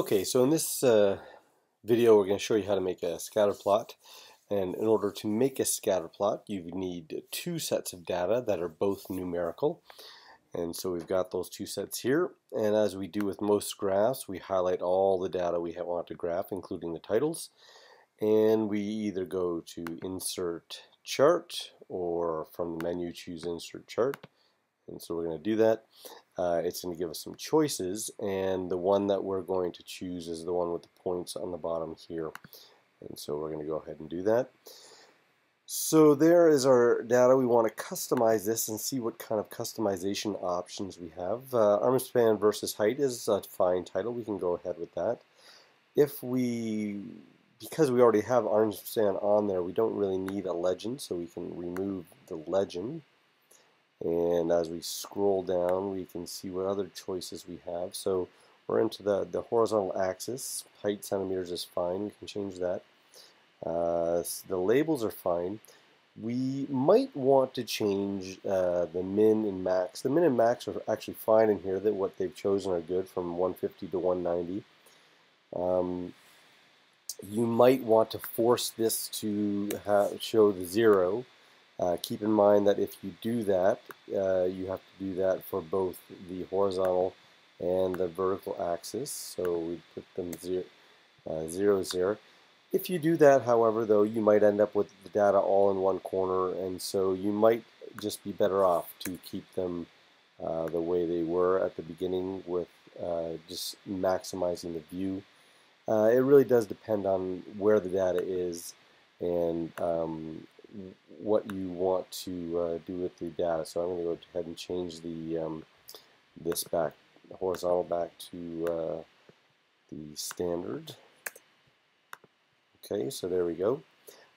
Okay, so in this uh, video we're going to show you how to make a scatter plot. And in order to make a scatter plot, you need two sets of data that are both numerical. And so we've got those two sets here. And as we do with most graphs, we highlight all the data we want to graph, including the titles. And we either go to Insert Chart, or from the menu choose Insert Chart. And so we're going to do that. Uh, it's going to give us some choices, and the one that we're going to choose is the one with the points on the bottom here. And so we're going to go ahead and do that. So there is our data. We want to customize this and see what kind of customization options we have. Uh, arm span versus height is a fine title. We can go ahead with that. If we, because we already have arm span on there, we don't really need a legend, so we can remove the legend. And as we scroll down, we can see what other choices we have. So we're into the, the horizontal axis. Height centimeters is fine. We can change that. Uh, the labels are fine. We might want to change uh, the min and max. The min and max are actually fine in here. That what they've chosen are good from 150 to 190. Um, you might want to force this to show the zero uh, keep in mind that if you do that, uh, you have to do that for both the horizontal and the vertical axis. So we put them zero, uh, zero, zero. If you do that, however, though, you might end up with the data all in one corner, and so you might just be better off to keep them uh, the way they were at the beginning with uh, just maximizing the view. Uh, it really does depend on where the data is and um, what you want to uh, do with the data. So I'm going to go ahead and change the um, this back horizontal back to uh, the standard. Okay, so there we go.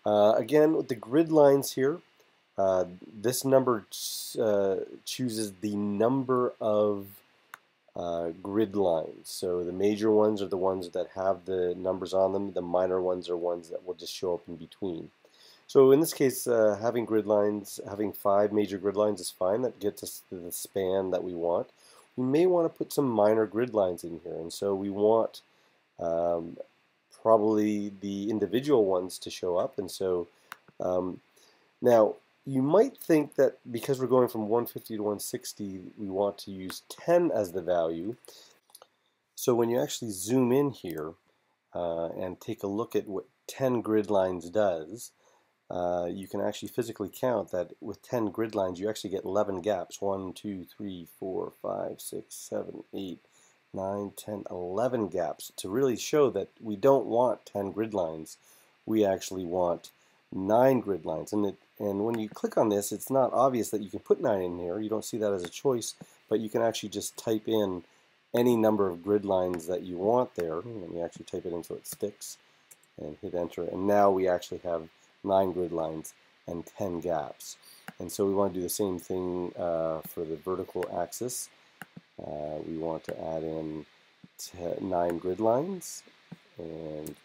Uh, again, with the grid lines here, uh, this number uh, chooses the number of uh, grid lines. So the major ones are the ones that have the numbers on them. The minor ones are ones that will just show up in between. So in this case, uh, having grid lines, having five major grid lines is fine. That gets us to the span that we want. We may want to put some minor grid lines in here, and so we want um, probably the individual ones to show up. And so um, now you might think that because we're going from 150 to 160, we want to use 10 as the value. So when you actually zoom in here uh, and take a look at what 10 grid lines does, uh, you can actually physically count that with 10 grid lines you actually get 11 gaps. 1 2 3 4 5 6 7 8 9 10 11 gaps. To really show that we don't want 10 grid lines we actually want 9 grid lines. And it and when you click on this it's not obvious that you can put 9 in here. You don't see that as a choice but you can actually just type in any number of grid lines that you want there. Let me actually type it in so it sticks and hit enter. And now we actually have nine grid lines, and 10 gaps. And so we want to do the same thing uh, for the vertical axis. Uh, we want to add in nine grid lines, and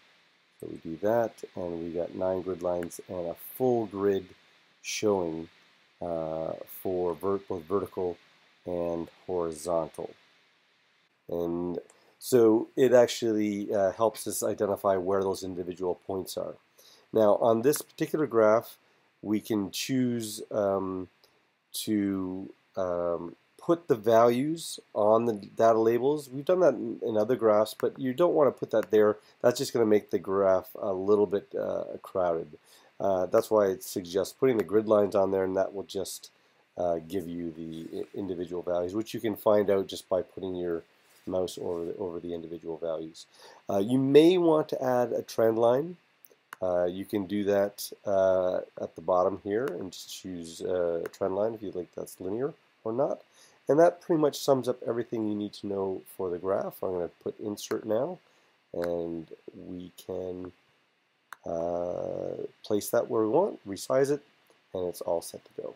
so we do that, and we got nine grid lines and a full grid showing uh, for vert both vertical and horizontal. And so it actually uh, helps us identify where those individual points are. Now on this particular graph we can choose um, to um, put the values on the data labels. We've done that in, in, other graphs, but you don't want to put that there. That's just going to make the graph a little bit uh, crowded. Uh, that's why it suggests putting the grid lines on there, and that will just uh, give you the individual values, which you can find out just by putting your mouse over the, over the individual values. Uh, you may want to add a trend line. Uh, you can do that uh, at the bottom here and just choose uh, trend line if you think that's linear or not. And that pretty much sums up everything you need to know for the graph. I'm going to put insert now and we can uh, place that where we want, resize it, and it's all set to go.